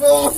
No,